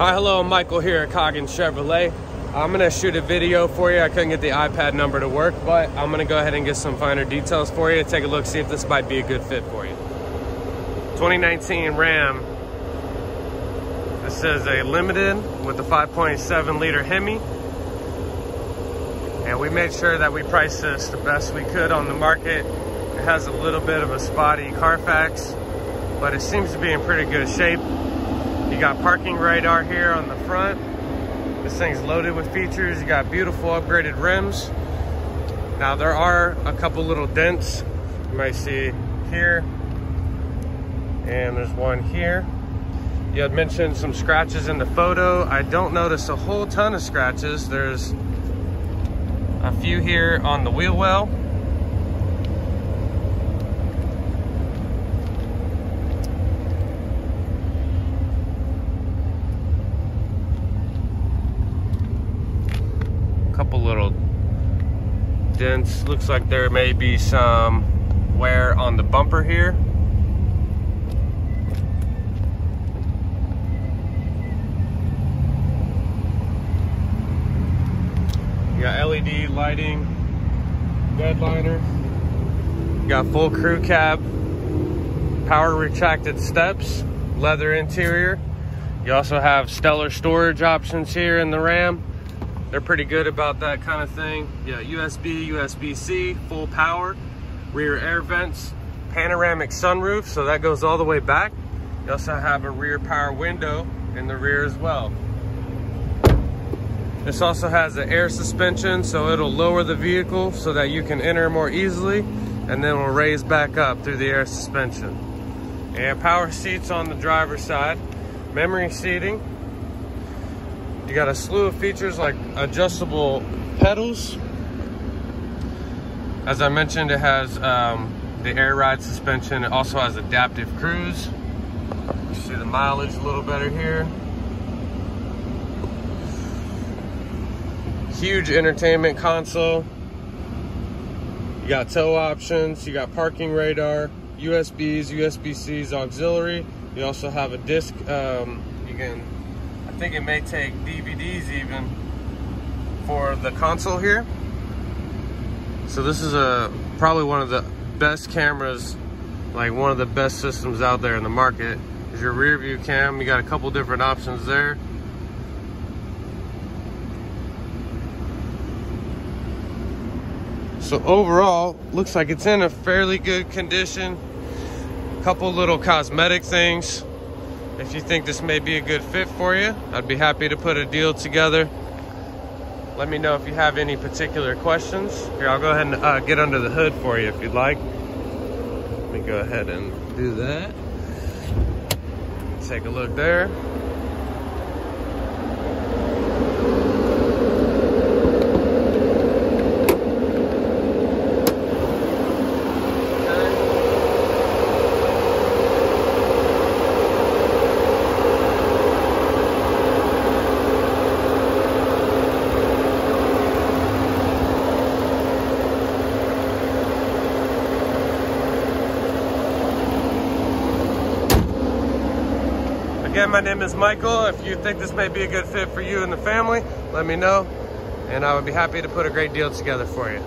Hi, hello, Michael here at Coggins Chevrolet. I'm gonna shoot a video for you. I couldn't get the iPad number to work, but I'm gonna go ahead and get some finer details for you. Take a look, see if this might be a good fit for you. 2019 Ram. This is a limited with a 5.7 liter Hemi. And we made sure that we priced this the best we could on the market. It has a little bit of a spotty Carfax, but it seems to be in pretty good shape. You got parking radar here on the front. This thing's loaded with features. You got beautiful upgraded rims. Now there are a couple little dents. You might see here. And there's one here. You had mentioned some scratches in the photo. I don't notice a whole ton of scratches. There's a few here on the wheel well. Little dents. Looks like there may be some wear on the bumper here. You got LED lighting, bed liner. You got full crew cab, power retracted steps, leather interior. You also have stellar storage options here in the Ram. They're pretty good about that kind of thing. Yeah, USB, USB-C, full power, rear air vents, panoramic sunroof, so that goes all the way back. You also have a rear power window in the rear as well. This also has an air suspension, so it'll lower the vehicle so that you can enter more easily, and then will raise back up through the air suspension. And power seats on the driver's side, memory seating, you got a slew of features like adjustable pedals. As I mentioned, it has um, the air ride suspension. It also has adaptive cruise. You see the mileage a little better here. Huge entertainment console. You got tow options. You got parking radar, USBs, USB-Cs, auxiliary. You also have a disc. Um, you can think it may take DVDs even for the console here. So this is a probably one of the best cameras, like one of the best systems out there in the market. Is your rear view cam. You got a couple different options there. So overall, looks like it's in a fairly good condition. A Couple little cosmetic things if you think this may be a good fit for you, I'd be happy to put a deal together. Let me know if you have any particular questions. Here, I'll go ahead and uh, get under the hood for you if you'd like. Let me go ahead and do that. Take a look there. Again, my name is Michael. If you think this may be a good fit for you and the family, let me know, and I would be happy to put a great deal together for you.